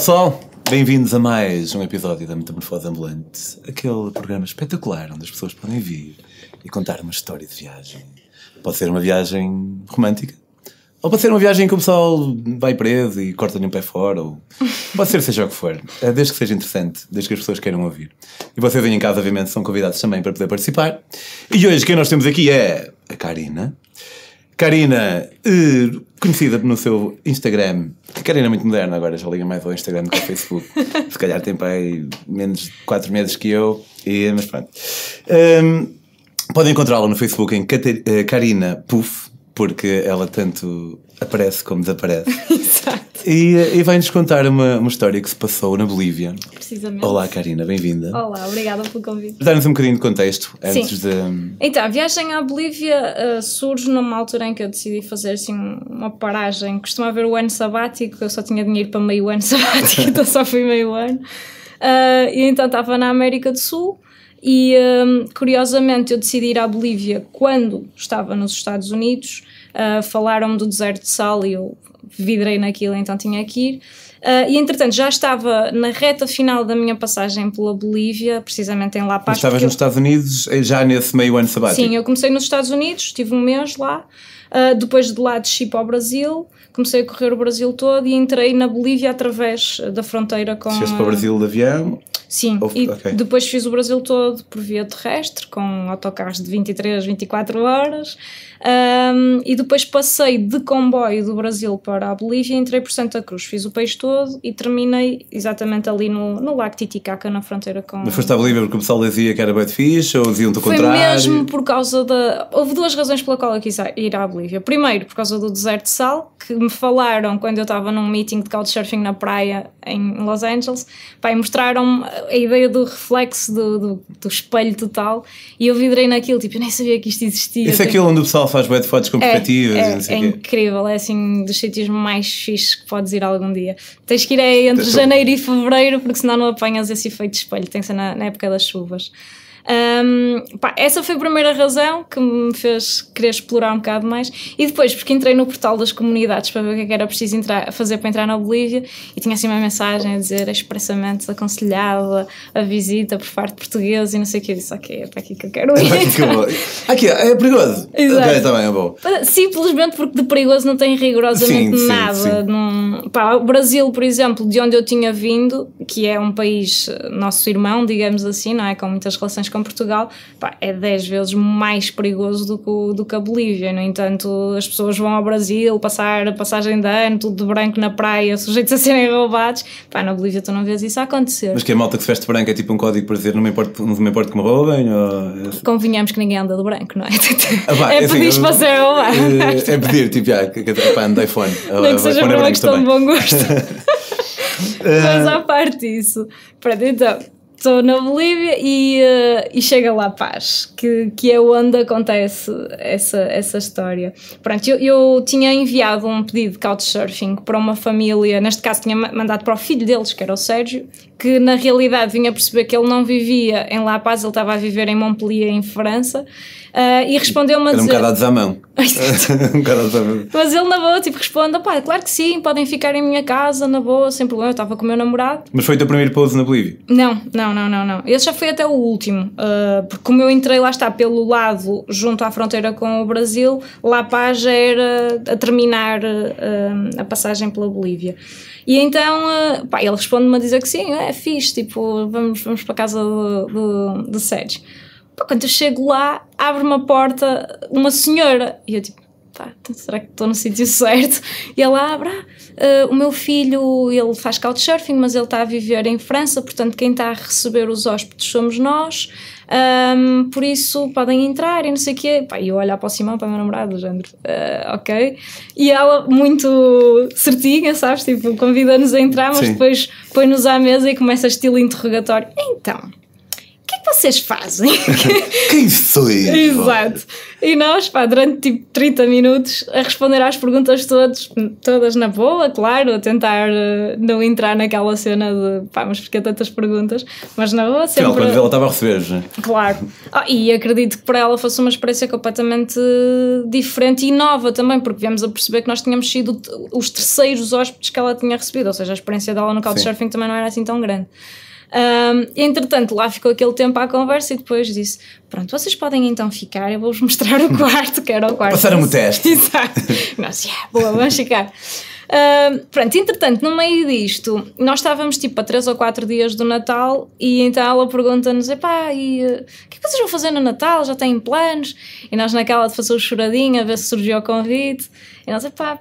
Pessoal, bem-vindos a mais um episódio da Metamorfose Ambulante, aquele programa espetacular onde as pessoas podem vir e contar uma história de viagem. Pode ser uma viagem romântica, ou pode ser uma viagem em que o pessoal vai preso e corta-lhe um pé fora, ou pode ser seja o que for, É, desde que seja interessante, desde que as pessoas queiram ouvir. E vocês aí em casa, obviamente, são convidados também para poder participar. E hoje quem nós temos aqui é a Karina. Karina, eh, conhecida no seu Instagram, que Karina é muito moderna agora, já liga mais ao Instagram do que ao Facebook. Se calhar tem para aí menos de 4 meses que eu, e, mas pronto. Ehm, podem encontrá-la no Facebook em eh, Karina Puff, porque ela tanto aparece como desaparece. Exato, E, eh, e vai-nos contar uma, uma história que se passou na Bolívia. precisamente. Olá, Karina, bem-vinda. Olá, obrigada pelo convite. Dar-nos um bocadinho de contexto antes de. Então, a viagem à Bolívia uh, surge numa altura em que eu decidi fazer assim uma paragem. Costuma haver o ano sabático, eu só tinha dinheiro para meio ano sabático, então só fui meio ano. Uh, e então estava na América do Sul e um, curiosamente eu decidi ir à Bolívia quando estava nos Estados Unidos. Uh, Falaram-me do deserto de sal e eu vidrei naquilo, então tinha que ir. Uh, e entretanto já estava na reta final da minha passagem pela Bolívia, precisamente em La Paz. Estavas eu- nos Estados Unidos eh, já nesse meio ano sabático? Sim, eu comecei nos Estados Unidos, estive um mês lá. Uh, depois de lá desci para o Brasil, comecei a correr o Brasil todo e entrei na Bolívia através da fronteira com. Desceste para o Brasil de avião. Sim, Ou- e ok. depois fiz o Brasil todo por via terrestre, com autocarros de 23, 24 horas. Um, e depois passei de comboio do Brasil para a Bolívia e entrei por Santa Cruz. Fiz o país todo e terminei exatamente ali no, no Lago Titicaca, na fronteira com. Mas foste à Bolívia porque o pessoal dizia que era bem fixe ou diziam-te o Foi contrário? mesmo por causa da. Houve duas razões pela qual eu quis ir à Bolívia. Primeiro, por causa do deserto de sal, que me falaram quando eu estava num meeting de couchsurfing na praia em Los Angeles. Pá, mostraram-me a ideia do reflexo do, do, do espelho total e eu vidrei naquilo, tipo, eu nem sabia que isto existia. Isso é Tipo, aquilo onde o pessoal faz de fotos com é, é quê. incrível, é assim dos sítios mais fixes que podes ir algum dia. Tens que ir aí entre Tens- janeiro e fevereiro, porque senão não apanhas esse efeito de espelho, tem que ser na, na época das chuvas. Ahm, pá, essa foi a primeira razão que me fez querer explorar um bocado mais. E depois, porque entrei no portal das comunidades para ver o que é que era preciso entrar, fazer para entrar na Bolívia e tinha assim uma mensagem a dizer expressamente aconselhada a visita por parte portuguesa e não sei o que. Eu disse, ok, é para aqui que eu quero ir. Aqui, que eu. Aqui, é perigoso. Exato. Está bem, é bom. Simplesmente porque de perigoso não tem rigorosamente Sim, sim, nada. sim. Não- pá, o Brasil, por exemplo, de onde eu tinha vindo, que é um país eh, nosso irmão, digamos assim, não é? Com muitas relações com Portugal, pá, é 10 vezes mais perigoso do que, o- do que a Bolívia. No entanto, as pessoas vão ao Brasil passar a passagem de ano, tudo de branco na praia, sujeitos a serem roubados. Pá, na Bolívia tu não vês isso a acontecer. Mas que a malta que se veste branca é tipo um código para dizer não me importa, não me importa que me roubem? Ou... Convenhamos que ninguém anda de branco, não é? Ah, pá, é assim, pedir para ser roubado. É, é pedir, tipo, que, pá, ando de iPhone. Nem que seja por uma questão de bom gosto. Eh, Mas à parte disso, pronto, então, estou na Bolívia e, eh, e chega lá a Paz, que, que é onde acontece essa, essa história. Pronto, eu, eu tinha enviado um pedido de couchsurfing para uma família, neste caso tinha ma- mandado para o filho deles, que era o Sérgio, que na realidade vinha perceber que ele não vivia em La Paz, ele estava a viver em Montpellier, em França, eh, e respondeu-me a Era um dizer... bocado a desamão. um bocado a desamão. Mas ele na boa, tipo, responde, pá, claro que sim, podem ficar em minha casa, na boa, sem problema, eu estava com o meu namorado. Mas foi o teu primeiro pouso na Bolívia? Não, não, não, não, não. Esse já foi até o último, ah, porque como eu entrei lá está pelo lado, junto à fronteira com o Brasil, La Paz já era a terminar ah, a passagem pela Bolívia. E então, ah, pá, ele responde-me a dizer que sim, é fixe, tipo, vamos, vamos para casa do, do Sérgio. Quando eu chego lá, abre-me a porta uma senhora, e eu tipo, pá, então será que estou no sítio certo? E ela abre, ah, ah, o meu filho, ele faz couchsurfing, mas ele está a viver em França, portanto quem está a receber os hóspedes somos nós, ahm, por isso podem entrar e não sei o quê. Pá, e eu olhar para o Simão, para o meu namorado, do género, "Ah, ok. E ela, muito certinha, sabes, tipo, convida-nos a entrar, mas Sim. depois põe-nos à mesa e começa estilo interrogatório. Então... que é que vocês fazem? Quem sois? Exato. E nós, pá, durante tipo 30 minutos a responder às perguntas todas, todas na boa, claro, a tentar uh, não entrar naquela cena de pá, mas porque tantas perguntas, mas na boa sempre. Afinal, quando ela estava a receber, já. Claro. Ah, e acredito que para ela fosse uma experiência completamente diferente e nova também, porque viemos a perceber que nós tínhamos sido os terceiros hóspedes que ela tinha recebido, ou seja, a experiência dela no Couchsurfing também não era assim tão grande. Um, entretanto, lá ficou aquele tempo à conversa e depois disse: Pronto, vocês podem então ficar, eu vou-vos mostrar o quarto, que era o quarto. Passaram o teste. Exato. Nós, yeah, boa, vamos ficar. Uh, pronto, entretanto, no meio disto, nós estávamos tipo a 3 ou 4 dias do Natal e então ela pergunta-nos: epá, e uh, o que é que vocês vão fazer no Natal? Já têm planos? E nós, naquela de fazer o choradinho, a ver se surgiu o convite, e nós, epá,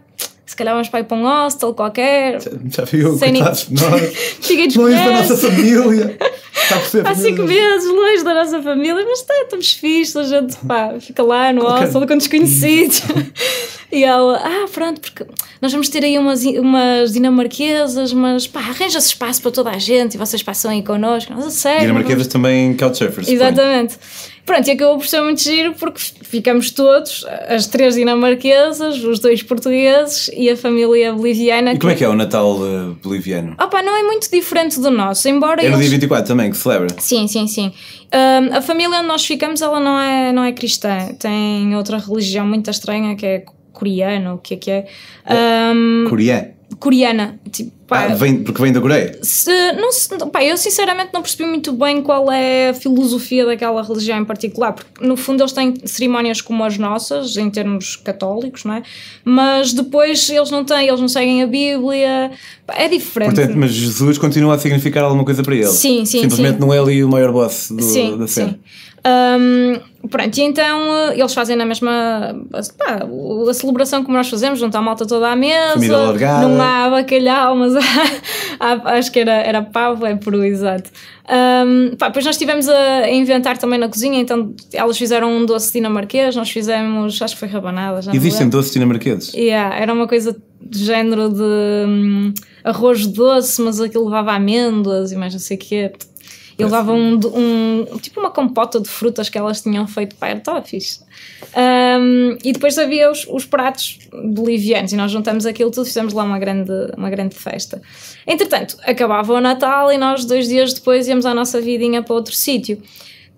se calhar vamos para ir para um hostel qualquer. Já, já viu, Sem coitados de nós. Fiquem Longe da nossa família. Está? Há cinco meses, longe da nossa família, mas tá, estamos fixos, a gente pá, fica lá no Qualquer- hostel com desconhecidos. e ela, ah, pronto, porque nós vamos ter aí umas, umas dinamarquesas, mas pá, arranja-se espaço para toda a gente e vocês passam aí connosco. Nós, a sério. Dinamarquesas também couchsurfers. Exatamente. Pronto, e acabou por ser muito giro porque ficamos todos, as três dinamarquesas, os dois portugueses e a família boliviana. E como é que é o Natal eh, boliviano? Opa, não é muito diferente do nosso, embora É no eles... dia 24 também que celebra. Sim, sim, sim. A família onde nós ficamos, ela não é, não é cristã. Tem outra religião muito estranha que é coreana, o que é que é? Ahm, Coreano. Coreana. Tipo, pá, Ah, vem, porque vem da Coreia. se, não, se- pá, eu sinceramente não percebi muito bem qual é a filosofia daquela religião em particular, porque no fundo eles têm cerimónias como as nossas, em termos católicos, não é? Mas depois eles não têm, eles não seguem a Bíblia, Pá, é diferente. Portanto, mas Jesus continua a significar alguma coisa para ele. Sim, sim, Simplesmente sim. não é ali o maior boss do, sim, da cena. sim. Ahm, pronto, e então eh, eles fazem na mesma pá, o- a celebração como nós fazemos, junto à malta toda à mesa, não há bacalhau, mas há, há- acho que era, era pavo, é peru, exato. Ahm, pá, depois nós estivemos a inventar também na cozinha, então elas fizeram um doce dinamarquês, nós fizemos, acho que foi rabanada, já não me Existem doces dinamarqueses. Yeah, era uma coisa de género de hum, arroz doce, mas aquilo levava amêndoas e mais não sei o quê. E levava um, um- tipo uma compota de frutas que elas tinham feito para estava fixe. Um, e depois havia os, os pratos bolivianos e nós juntamos aquilo tudo, fizemos lá uma grande, uma grande festa. Entretanto, acabava o Natal e nós dois dias depois íamos à nossa vidinha para outro sítio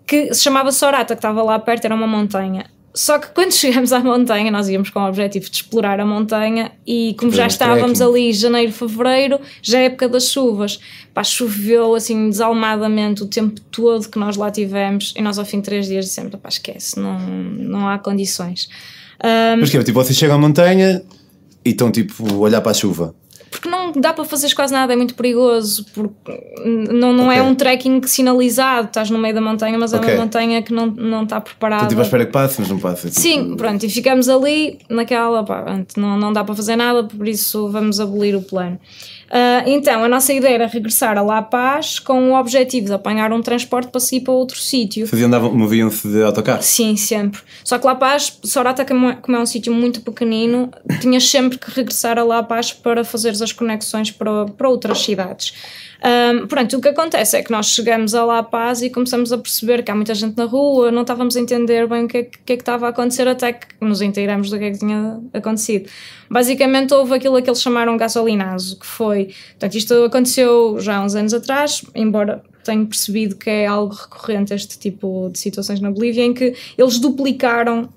que se chamava Sorata, que estava lá perto, era uma montanha. Só que quando chegamos à montanha, nós íamos com o objetivo de explorar a montanha e como já um estávamos trekking. ali janeiro, fevereiro, já é época das chuvas. Pá, choveu assim desalmadamente o tempo todo que nós lá tivemos e nós ao fim de três dias dissemos, pá, esquece, não, não há condições. Ahm, Mas que é, tipo, vocês chegam à montanha e estão tipo a olhar para a chuva. Não dá para fazeres quase nada, é muito perigoso, porque não, não é Ok. um trekking sinalizado, estás no meio da montanha, mas é Ok. uma montanha que não, não está preparada. Estão tipo à espera que passe, mas não passa. Tipo, Sim, pronto, e ficamos ali naquela, pá, não, não dá para fazer nada, por isso vamos abolir o plano. Ah, então, a nossa ideia era regressar a La Paz com o objetivo de apanhar um transporte para se ir para outro sítio. Faziam, andavam, moviam-se de autocarro. Sim, sempre. Só que La Paz, Sorata, como é, é um sítio muito pequenino, tinhas sempre que regressar a La Paz para fazeres as conexões para, para outras cidades. Ahm, pronto, o que acontece é que nós chegamos a La Paz e começamos a perceber que há muita gente na rua, não estávamos a entender bem o que é que é que estava a acontecer até que nos inteiramos do que é que tinha acontecido. Basicamente houve aquilo que eles chamaram gasolinazo, que foi, portanto isto aconteceu já há uns anos atrás, embora tenho percebido que é algo recorrente este tipo de situações na Bolívia, em que eles duplicaram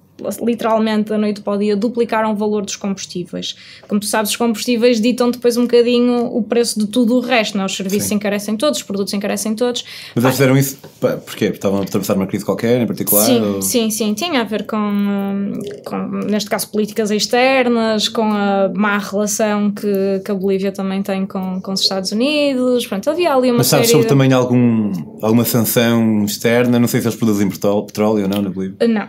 literalmente da noite para o dia duplicaram o valor dos combustíveis. Como tu sabes, os combustíveis ditam depois um bocadinho o preço de tudo o resto, não? é? os serviços Sim. encarecem todos, os produtos encarecem todos. Mas eles fizeram isso porquê? Porque estavam a atravessar uma crise qualquer em particular? Sim, ou- sim, sim, tinha a ver com, hum, com, neste caso, políticas externas, com a má relação que, que a Bolívia também tem com, com os Estados Unidos. Pronto, havia ali uma Mas sabes sobre de... também algum, alguma sanção externa? Não sei se eles produzem petró- petróleo ou não na Bolívia. Não,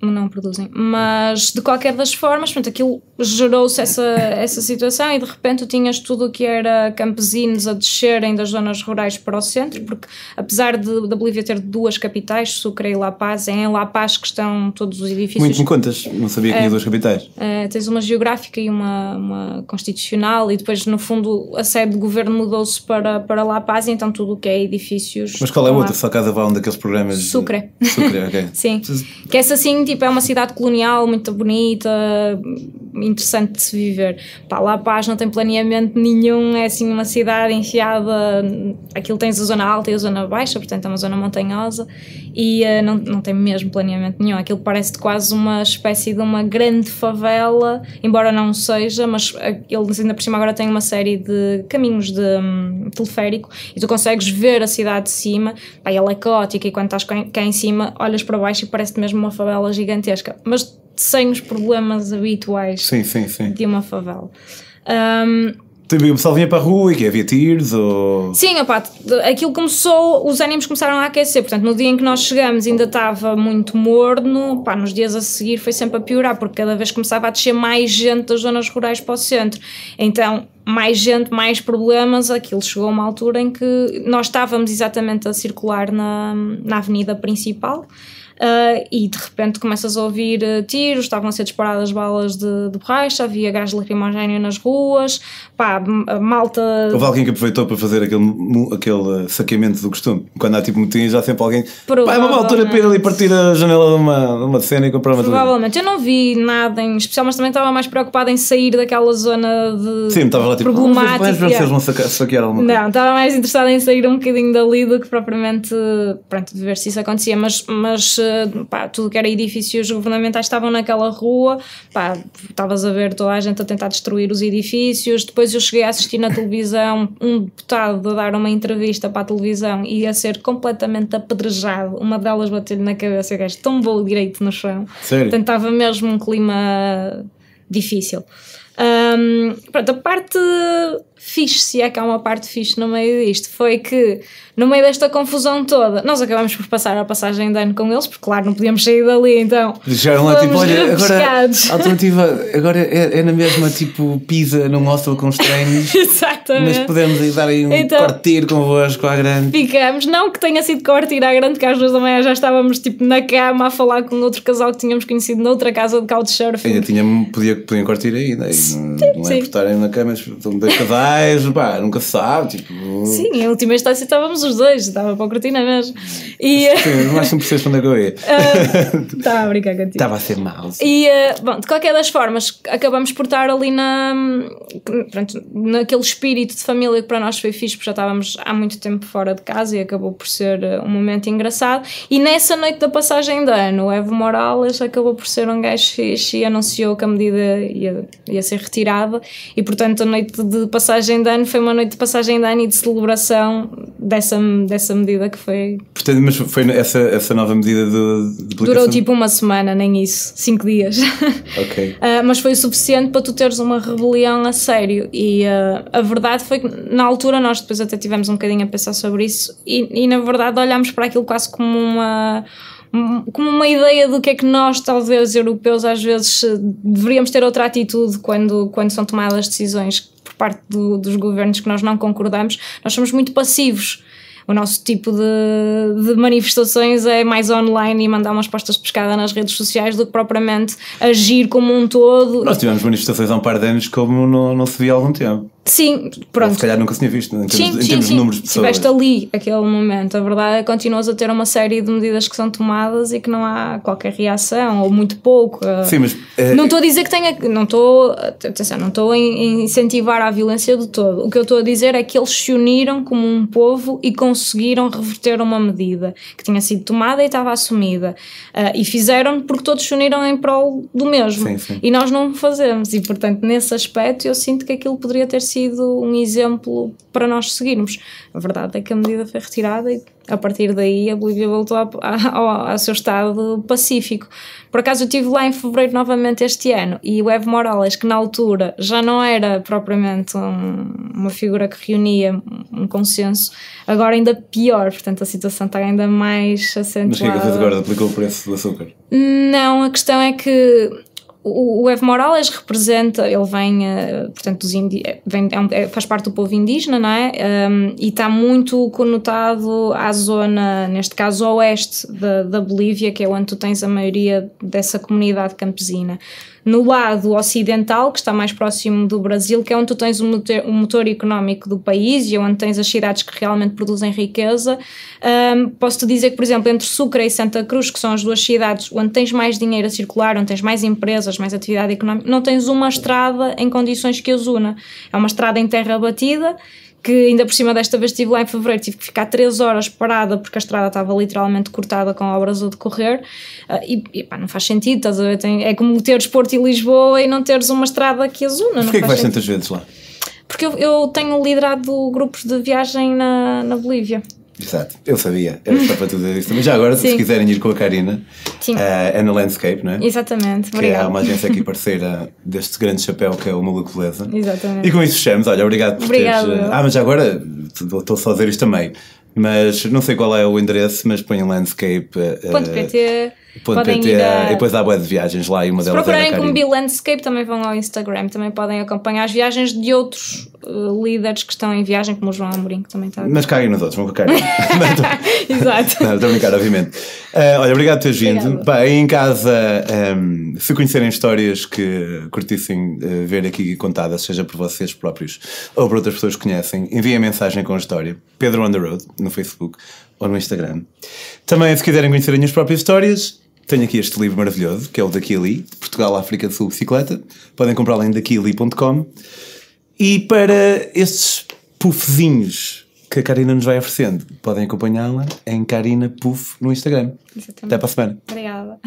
não, não produzem. Mas, de qualquer das formas, portanto, aquilo gerou-se essa, essa situação e de repente tu tinhas tudo o que era campesinos a descerem das zonas rurais para o centro, porque apesar de, da Bolívia ter duas capitais, Sucre e La Paz, é em La Paz que estão todos os edifícios. Muito me contas, não sabia que tinha duas capitais. É, tens uma geográfica e uma, uma constitucional e depois, no fundo, a sede do governo mudou-se para, para La Paz, então tudo o que é edifícios... Mas qual é a outra? Só cada vão daqueles programas? Sucre. Sucre, ok. Sim. Que essa assim, tipo, é uma cidade colonial muito bonita, interessante de se viver. Pá, La Paz não tem planeamento nenhum, é assim uma cidade enfiada. Aquilo tens a zona alta e a zona baixa, portanto é uma zona montanhosa e uh, não, não tem mesmo planeamento nenhum. Aquilo parece quase uma espécie de uma grande favela, embora não seja, mas eles ainda por cima agora têm uma série de caminhos de um, teleférico e tu consegues ver a cidade de cima. Pá, ela é caótica e quando estás cá em cima olhas para baixo e parece mesmo uma favela gigantesca. Mas sem os problemas habituais sim, sim, sim. de uma favela. Um, o pessoal vinha para a rua e que havia tiros ou... Sim, opa, aquilo começou, os ânimos começaram a aquecer, portanto no dia em que nós chegamos ainda estava muito morno, pá, nos dias a seguir foi sempre a piorar, porque cada vez começava a descer mais gente das zonas rurais para o centro, então mais gente, mais problemas, aquilo chegou a uma altura em que nós estávamos exatamente a circular na, na avenida principal, uh, e de repente começas a ouvir uh, tiros, estavam a ser disparadas balas de, de borracha, havia gás lacrimogéneo nas ruas, pá, malta. Houve alguém que aproveitou para fazer aquele, aquele saqueamento do costume. Quando há tipo motins, já sempre alguém. Pá, é uma altura para ir ali partir a janela de uma, de uma cena e comprar uma Provavelmente. Eu não vi nada em especial, mas também estava mais preocupada em sair daquela zona de. Sim, estava lá tipo. Problemática. Vão saquear alguma coisa. Não, estava mais interessada em sair um bocadinho dali do que propriamente. Pronto, de ver se isso acontecia. Mas, mas pá, tudo que era edifícios governamentais estavam naquela rua, pá, estavas a ver toda a gente a tentar destruir os edifícios. Depois eu cheguei a assistir na televisão um deputado a dar uma entrevista para a televisão e a ser completamente apedrejado. Uma delas bateu-lhe na cabeça e o gajo tombou direito no chão. Sério? Estava mesmo um clima difícil. Um, pronto, a parte fixe, se é que há uma parte fixe no meio disto, foi que no meio desta confusão toda, nós acabamos por passar a passagem de ano com eles, porque claro, não podíamos sair dali, então. Deixaram lá tipo, olha, agora a alternativa agora é, é, na mesma tipo pizza num hostel com os treinos. Exatamente. Mas podemos ir dar aí um então, quartir convosco à grande. Ficamos, não que tenha sido quartir à grande, que às duas da manhã já estávamos tipo na cama a falar com outro casal que tínhamos conhecido noutra casa de couchsurfing. Ainda tinha, podia, podiam quartir aí, né? não, não é por estarem na cama, dois casais, pá, nunca se sabe. Tipo... Sim, em última instância estávamos os dois, estava para a cortina mesmo. E, Sim, mais não percebes onde é que eu ia. Uh, estava a brincar contigo. Estava a ser mau. E, uh, bom, de qualquer das formas, acabamos por estar ali na, pronto, naquele espírito de família que para nós foi fixe, porque já estávamos há muito tempo fora de casa e acabou por ser uh, um momento engraçado. E nessa noite da passagem de ano, o Evo Morales acabou por ser um gajo fixe e anunciou que a medida ia, ia ser retirada. E portanto, a noite de passagem de ano foi uma noite de passagem de ano e de celebração dessa dessa medida que foi. Portanto, mas foi essa, essa nova medida de, de Durou tipo uma semana, nem isso, cinco dias. Ok. uh, mas foi o suficiente para tu teres uma rebelião a sério. E uh, a verdade foi que na altura nós depois até tivemos um bocadinho a pensar sobre isso e, e na verdade olhámos para aquilo quase como uma como uma ideia do que é que nós, talvez europeus, às vezes deveríamos ter outra atitude quando, quando são tomadas decisões por parte do, dos governos que nós não concordamos. Nós somos muito passivos o nosso tipo de, de, manifestações é mais online e mandar umas postas de pescada nas redes sociais do que propriamente agir como um todo. Nós tivemos manifestações há um par de anos como não, não se via há algum tempo. Sim, pronto. Ou se calhar nunca se tinha visto, em termos, sim, em sim, termos sim. de números de pessoas. Estiveste ali, aquele momento. A verdade é que continuas a ter uma série de medidas que são tomadas e que não há qualquer reação, ou muito pouco. Sim, mas. É... Não estou a dizer que tenha. Não estou. Atenção, não estou a incentivar a violência do todo. O que eu estou a dizer é que eles se uniram como um povo e conseguiram reverter uma medida que tinha sido tomada e estava assumida. Uh, e fizeram porque todos se uniram em prol do mesmo. Sim, sim. E nós não fazemos. E, portanto, nesse aspecto, eu sinto que aquilo poderia ter sido sido um exemplo para nós seguirmos. A verdade é que a medida foi retirada e a partir daí a Bolívia voltou ao, ao, ao seu estado pacífico. Por acaso eu estive lá em fevereiro novamente este ano e o Evo Morales, que na altura já não era propriamente um, uma figura que reunia um consenso, agora ainda pior, portanto a situação está ainda mais acentuada. Mas o que é que fez agora? Aplicou o preço do açúcar? Não, a questão é que o, Evo Morales representa, ele vem, uh, portanto, dos indi vem, é, é, faz parte do povo indígena, não é? Um, e está muito conotado à zona, neste caso, oeste da, da Bolívia, que é onde tu tens a maioria dessa comunidade campesina no lado ocidental, que está mais próximo do Brasil, que é onde tu tens o motor, o motor económico do país e onde tens as cidades que realmente produzem riqueza. Um, Posso-te dizer que, por exemplo, entre Sucre e Santa Cruz, que são as duas cidades onde tens mais dinheiro a circular, onde tens mais empresas, mais atividade económica, não tens uma estrada em condições que as una. É uma estrada em terra batida que ainda por cima desta vez estive lá em fevereiro, tive que ficar 3 horas parada porque a estrada estava literalmente cortada com obras a decorrer uh, e, e pá, não faz sentido, estás a ver? Tem, é como teres Porto e Lisboa e não teres uma estrada que as una. Porquê que vais tantas vezes lá? Porque eu, eu tenho liderado grupos de viagem na, na Bolívia. Exato, eu sabia, era só para tudo isso também. Já agora, Sim. se quiserem ir com a Karina, Sim. Uh, é na Landscape, não é? Exatamente, que é uma agência aqui parceira deste grande chapéu que é o Maluco Beleza. Exatamente. E com isso fechamos, olha, obrigado por obrigado. teres. Uh, ah, mas já agora, estou só a dizer isto também, mas não sei qual é o endereço, mas põe landscape. Uh, Podem PT, a... E depois há web de viagens lá e uma Se delas procurarem como Be Landscape também vão ao Instagram, também podem acompanhar as viagens de outros líderes que estão em viagem, como o João Amorim, que também está. Mas caem nos outros, vão a Exato. Não, estou a brincar, obviamente. Uh, olha, obrigado por teres vindo. Bem, em casa, um, se conhecerem histórias que curtissem uh, ver aqui contadas, seja por vocês próprios ou por outras pessoas que conhecem, enviem a mensagem com a história. Pedro on the Road, no Facebook ou no Instagram. Também, se quiserem conhecer as minhas próprias histórias, tenho aqui este livro maravilhoso, que é o Daqui Ali, Portugal, África do Sul, Bicicleta. Podem comprá-lo em daquiali.com. E para estes puffzinhos que a Karina nos vai oferecendo, podem acompanhá-la em Karina Puff no Instagram. Exatamente. Até para a semana. Obrigada.